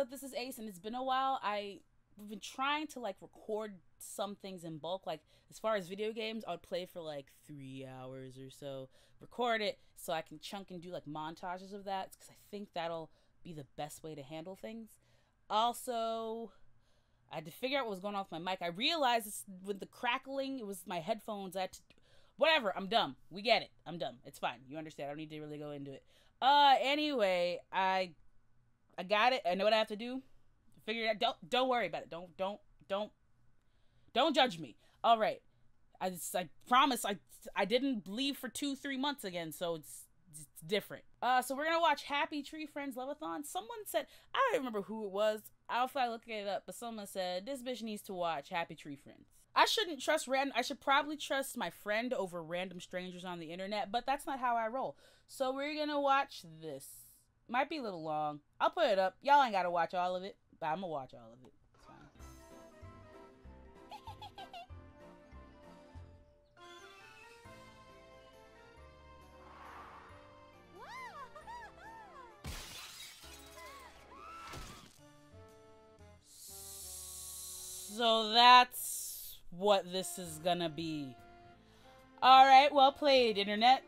of this is Ase and it's been a while, I we've been trying to like record some things in bulk. Like as far as video games, I would play for like three hours or so, record it so I can chunk and do like montages of that because I think that'll be the best way to handle things. Also, I had to figure out what was going on with my mic. I realized with the crackling, it was my headphones. I had to, whatever. I'm dumb. We get it. I'm dumb. It's fine. You understand. I don't need to really go into it. Uh, anyway, I, I got it. I know what I have to do. Figure it out. Don't don't worry about it. Don't don't don't don't judge me. All right. I just, I promise I I didn't leave for two three months again, so it's it's different. Uh, so we're gonna watch Happy Tree Friends Loveathon. Someone said I don't remember who it was. I'll try looking it up, but someone said this bitch needs to watch Happy Tree Friends. I shouldn't trust random. I should probably trust my friend over random strangers on the internet, but that's not how I roll. So we're gonna watch this. Might be a little long. I'll put it up. Y'all ain't gotta watch all of it. But I'm gonna watch all of it. It's fine. So that's what this is gonna be. Alright, well played, Internet.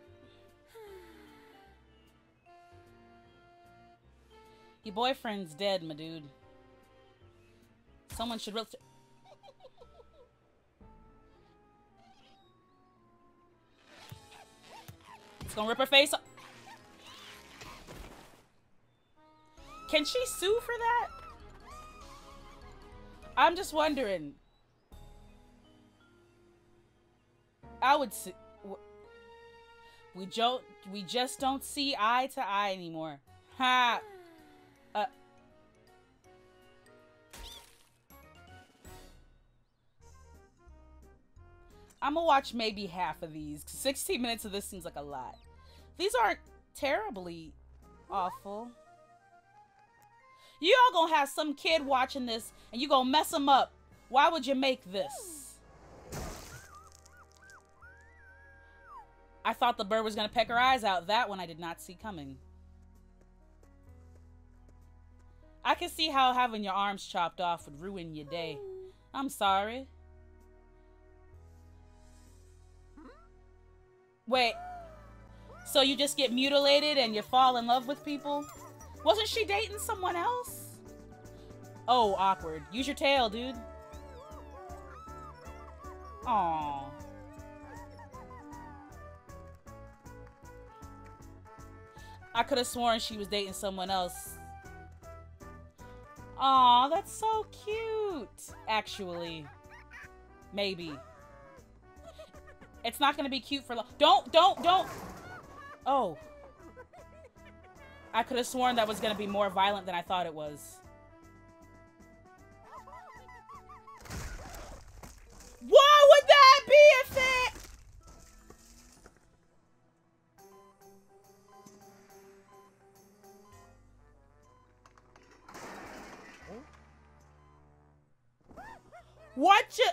Your boyfriend's dead, my dude. Someone should really. It's gonna rip her face off. Can she sue for that? I'm just wondering. I would see. We don't. We just don't see eye to eye anymore. Ha. I'm gonna watch maybe half of these. 16 minutes of this seems like a lot. These aren't terribly awful. You all gonna have some kid watching this and you gonna mess them up. Why would you make this? I thought the bird was gonna peck her eyes out. That one I did not see coming. I can see how having your arms chopped off would ruin your day. I'm sorry. Wait. So you just get mutilated and you fall in love with people? Wasn't she dating someone else? Oh, awkward. Use your tail, dude. Aww. I could have sworn she was dating someone else. Aw, that's so cute. Actually. Maybe. It's not gonna be cute for long. Don't, don't, don't. Oh. I could have sworn that was gonna be more violent than I thought it was. What would that be if it? What you?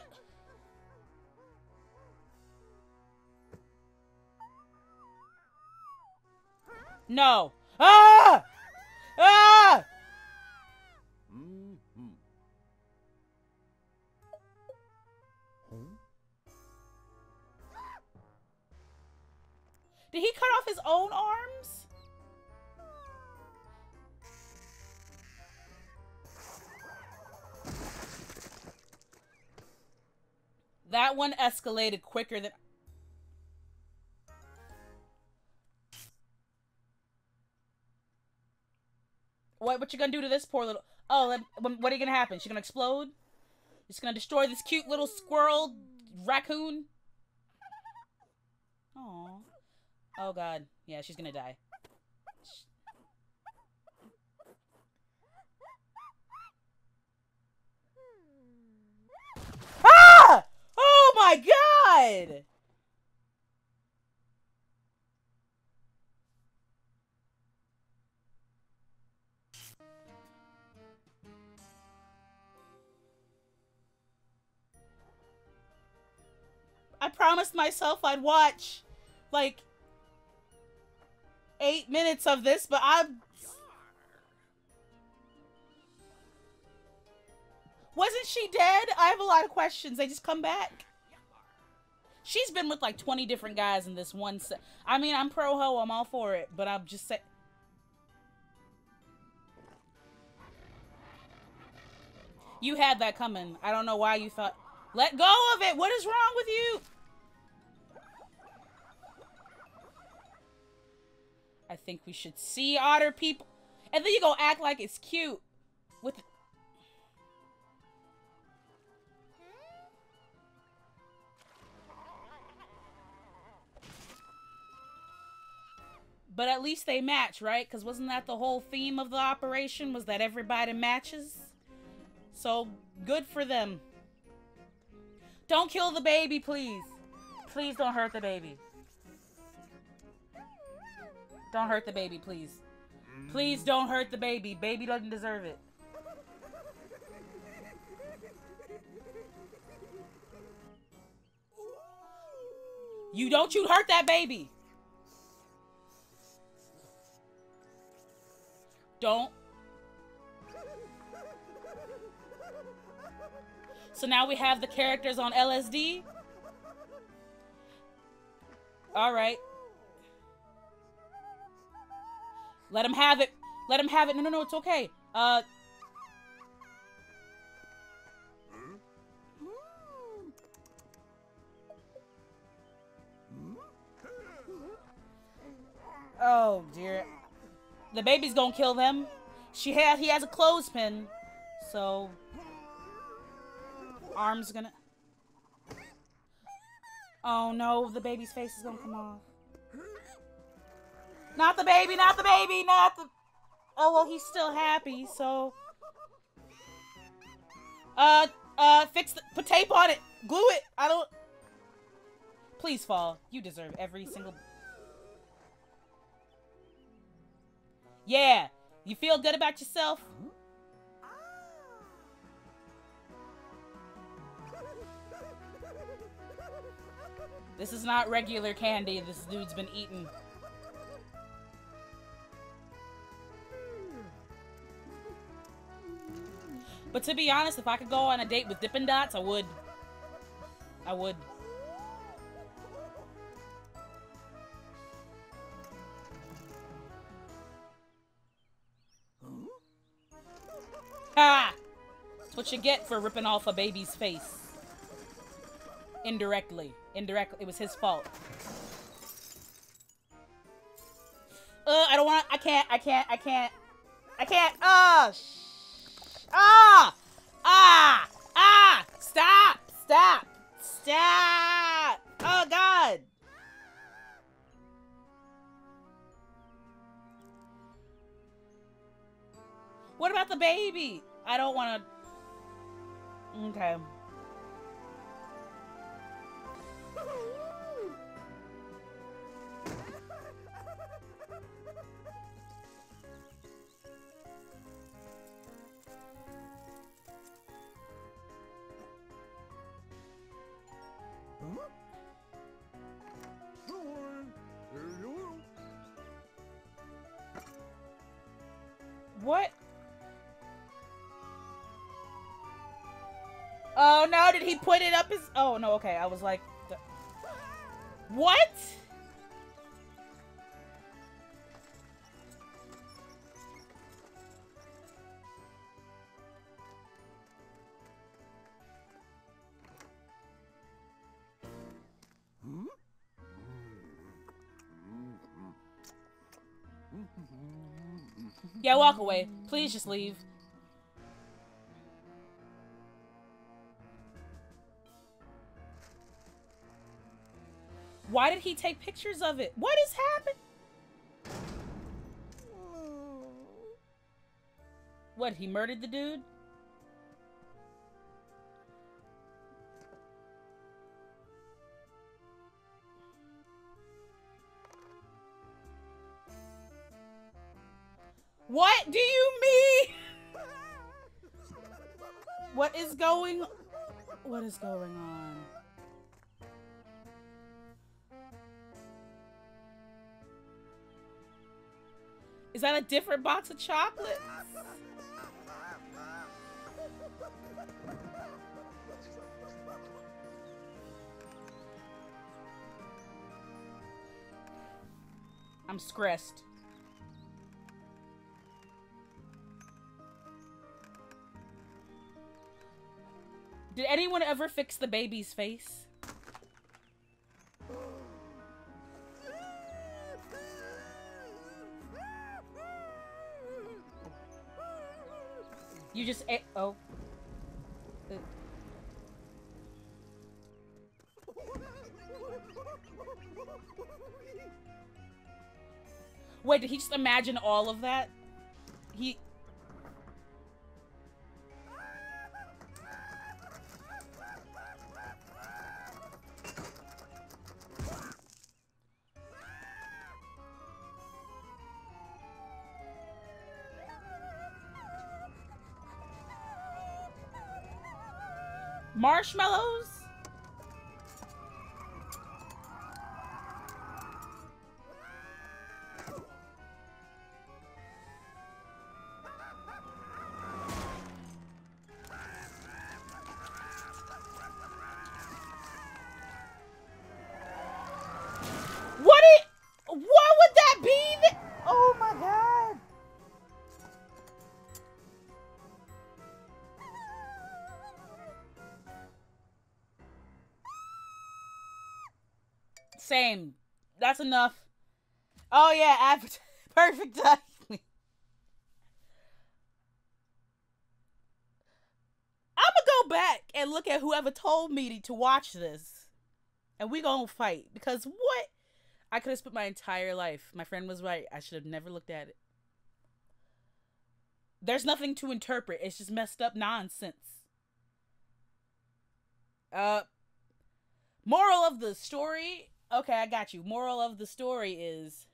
No. Ah! Ah! Did he cut off his own arms? That one escalated quicker than What what you gonna do to this poor little? Oh, what are you gonna happen? She gonna explode? Just gonna destroy this cute little squirrel raccoon? Oh. Oh god. Yeah, she's gonna die. Ah! Oh my god! I promised myself I'd watch like eight minutes of this, but I'm. Wasn't she dead? I have a lot of questions. They just come back. She's been with like 20 different guys in this one set. I mean, I'm pro ho. I'm all for it. But I'm just saying. You had that coming. I don't know why you thought. Let go of it. What is wrong with you? I think we should see otter people. And then you go act like it's cute. With But at least they match, right? Because wasn't that the whole theme of the operation? Was that everybody matches? So, good for them. Don't kill the baby, please. Please don't hurt the baby. Don't hurt the baby, please. Please don't hurt the baby. Baby doesn't deserve it. You don't you hurt that baby. Don't. So now we have the characters on LSD. All right. Let him have it. Let him have it. No, no, no, it's okay. Uh. Oh dear. The baby's gonna kill them. She had he has a clothespin. So arm's gonna Oh no, the baby's face is gonna come off. Not the baby, not the baby, not the... Oh, well, he's still happy, so... Uh, uh, fix the... Put tape on it! Glue it! I don't... Please fall. You deserve every single... Yeah! You feel good about yourself? This is not regular candy this dude's been eating. But to be honest, if I could go on a date with Dippin' Dots, I would. I would. Ha! That's what you get for ripping off a baby's face. Indirectly. Indirectly. It was his fault. Uh, I don't want I can't. I can't. I can't. I can't. Oh, Ah! Ah! Ah! Stop! Stop! Stop! Oh, God! What about the baby? I don't want to... Okay. What? Oh no, did he put it up his... Oh no, okay, I was like... What? Yeah, walk away. Please just leave. Why did he take pictures of it? What is happening? What, he murdered the dude? What do you mean? What is going What is going on? Is that a different box of chocolates? I'm stressed. Did anyone ever fix the baby's face? You just oh. Wait, did he just imagine all of that? He Marshmallows? Same. That's enough. Oh yeah. Perfect timing. I'm gonna go back and look at whoever told me to watch this, and we gonna fight because what? I could have spent my entire life. My friend was right. I should have never looked at it. There's nothing to interpret. It's just messed up nonsense. Uh, moral of the story Okay, I got you. Moral of the story is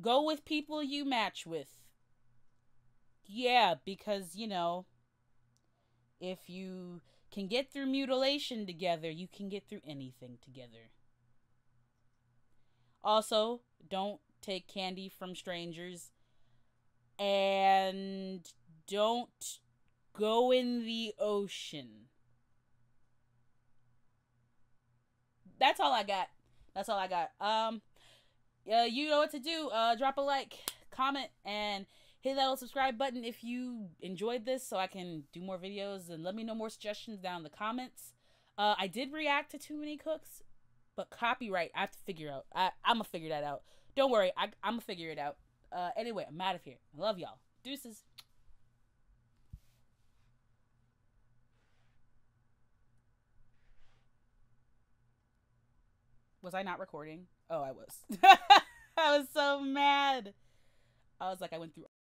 go with people you match with. Yeah, because, you know, if you can get through mutilation together, you can get through anything together. Also, don't take candy from strangers. And don't go in the ocean. That's all I got. That's all I got. Um, uh, you know what to do. Uh, drop a like, comment, and hit that little subscribe button if you enjoyed this, so I can do more videos and let me know more suggestions down in the comments. Uh, I did react to too many cooks, but copyright I have to figure out. I I'm gonna figure that out. Don't worry, I I'm gonna figure it out. Uh, anyway, I'm out of here. I love y'all. Deuces. Was I not recording? Oh, I was. I was so mad. I was like, I went through